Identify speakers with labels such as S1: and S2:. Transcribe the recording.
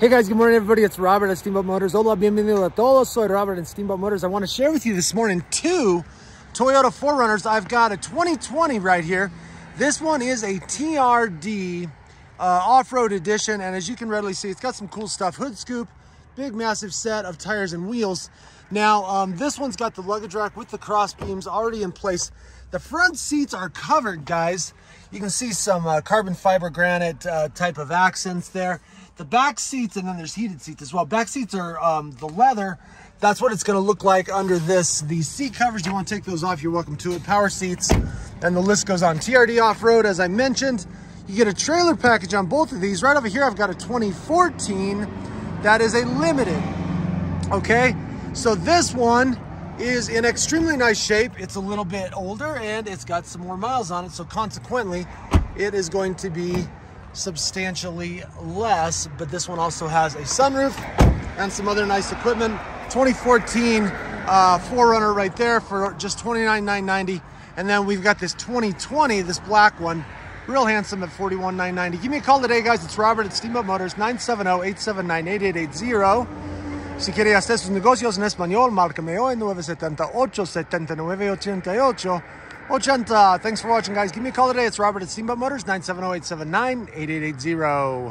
S1: Hey guys, good morning everybody. It's Robert at Steamboat Motors. Hola, bienvenido a todos. Soy Robert at Steamboat Motors. I want to share with you this morning two Toyota 4Runners. I've got a 2020 right here. This one is a TRD uh, off-road edition, and as you can readily see, it's got some cool stuff. Hood scoop, big massive set of tires and wheels. Now, um, this one's got the luggage rack with the cross beams already in place. The front seats are covered, guys. You can see some uh, carbon fiber granite uh, type of accents there the back seats, and then there's heated seats as well. Back seats are um, the leather. That's what it's gonna look like under this. These seat covers, you wanna take those off, you're welcome to it. Power seats, and the list goes on. TRD off-road, as I mentioned, you get a trailer package on both of these. Right over here, I've got a 2014 that is a limited, okay? So this one is in extremely nice shape. It's a little bit older and it's got some more miles on it. So consequently, it is going to be substantially less, but this one also has a sunroof and some other nice equipment. 2014 uh, 4Runner right there for just $29,990. And then we've got this 2020, this black one, real handsome at $41,990. Give me a call today, guys. It's Robert at Steamboat Motors, 970-879-8880. Si quiere hacer sus negocios en español, márcame hoy 978 79 88 80. Thanks for watching, guys. Give me a call today. It's Robert at Steamboat Motors, 970-879-8880.